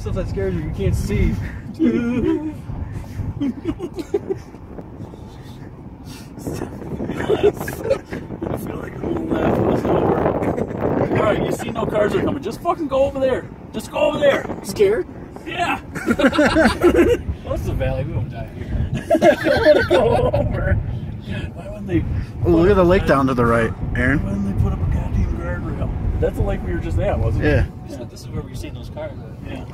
stuff that scares you. You can't see. I feel like a little laugh was over. All right, you see no cars are coming. Just fucking go over there. Just go over there. Scared? Yeah. What's the valley? We won't die here. I want to go over. Why wouldn't they? Oh, look at the lake down to the right, Aaron. Why wouldn't they put up a goddamn guardrail? That's the lake we were just at, wasn't it? Yeah. This is where we've seen those cars. Yeah.